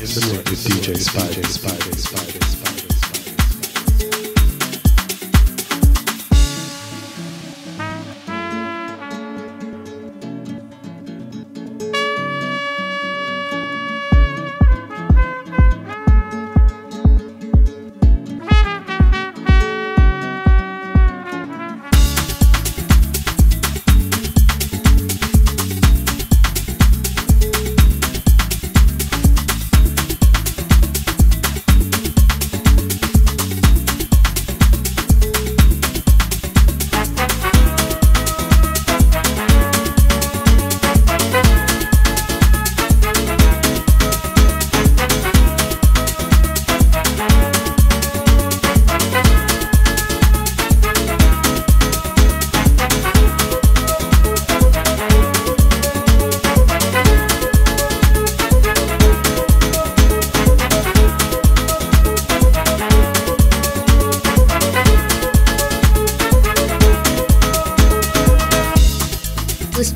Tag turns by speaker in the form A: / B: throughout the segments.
A: In the with DJ Spivey, Spivey, Spivey,
B: Spivey.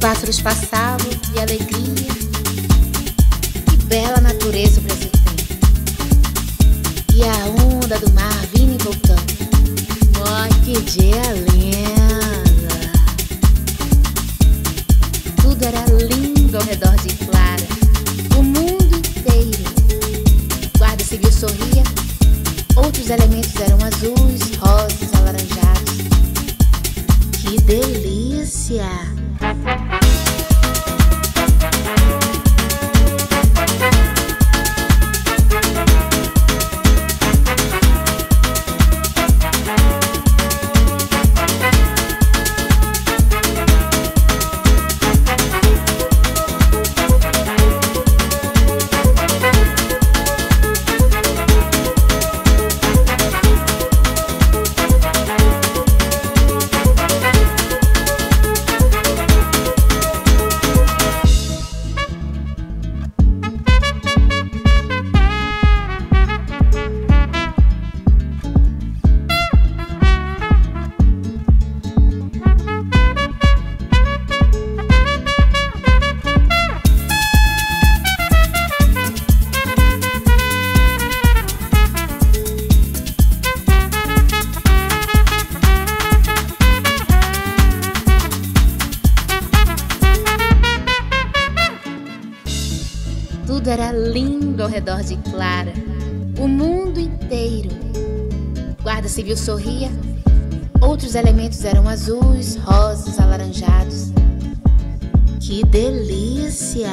B: Pássaros passavam de alegria. Que bela natureza o Brasil tem. E a onda do mar vindo e voltando. Oh, que dia lindo! Sorria. Outros elementos eram azuis, rosas, alaranjados. Que delícia!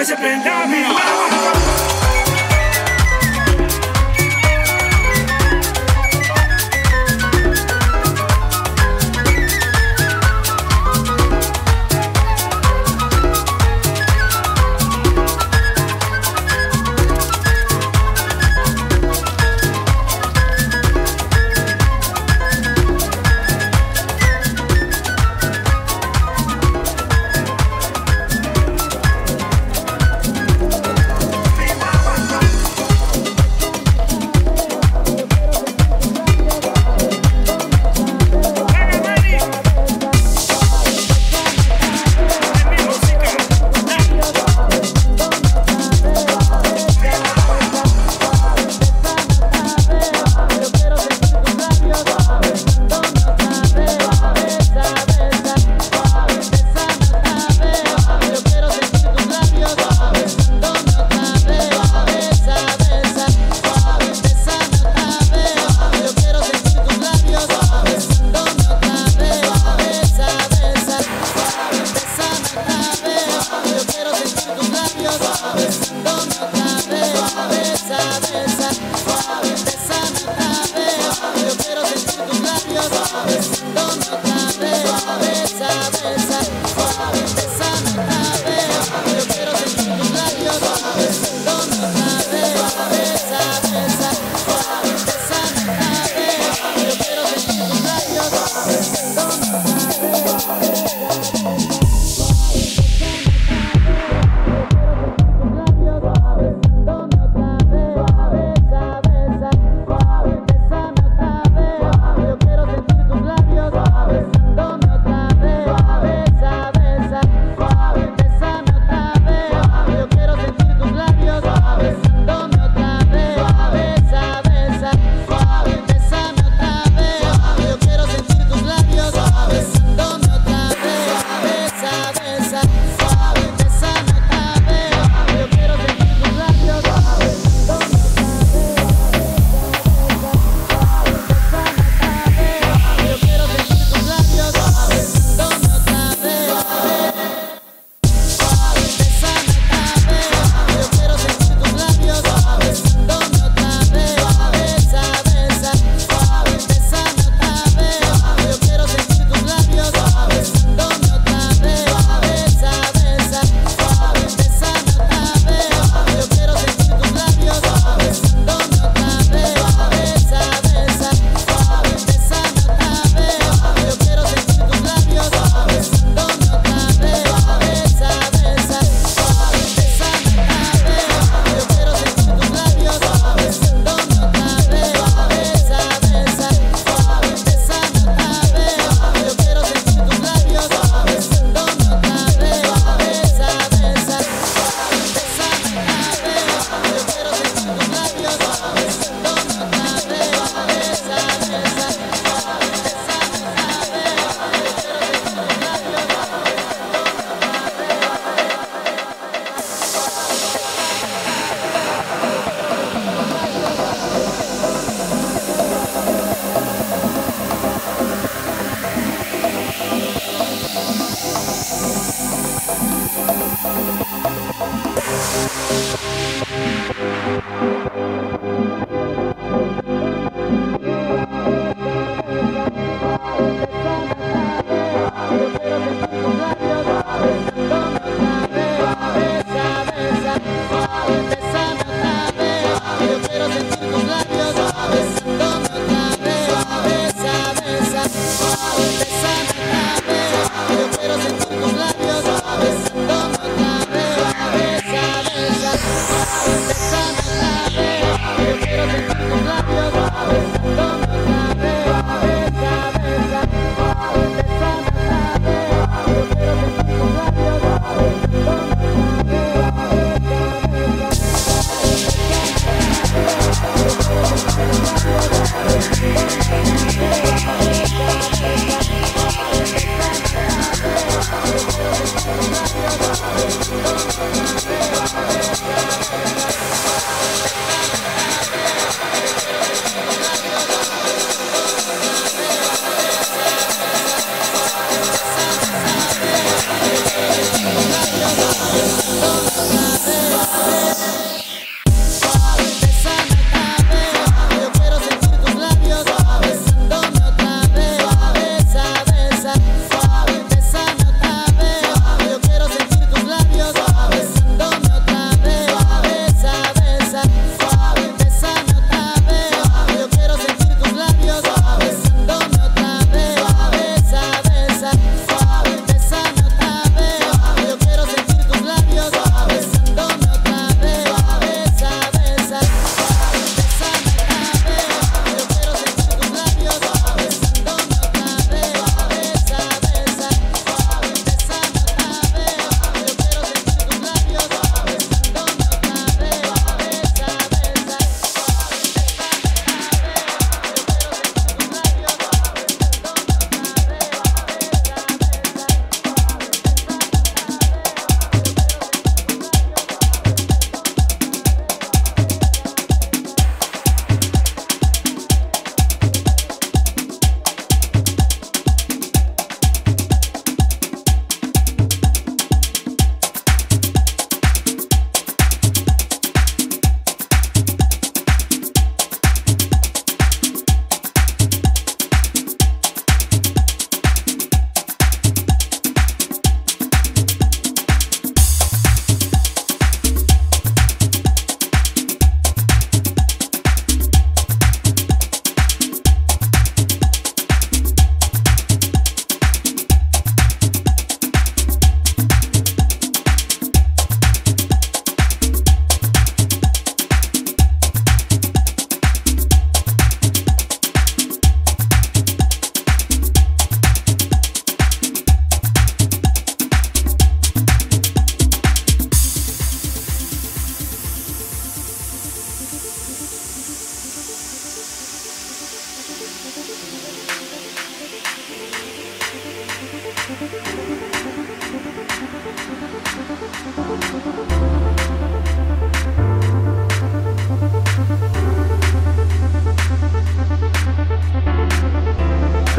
C: ese prenda mi
D: mano.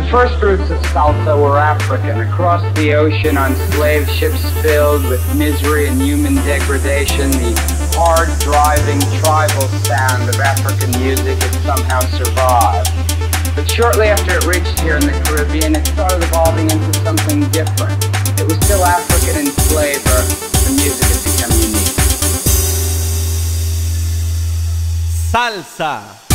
D: First roots of salsa were African. Across the ocean on slave ships filled with misery and human degradation, the hard driving tribal sound of African music had somehow survived. Shortly after it reached here in the Caribbean, it started evolving into something different. It was still African in flavor. The music had become unique.
E: Salsa.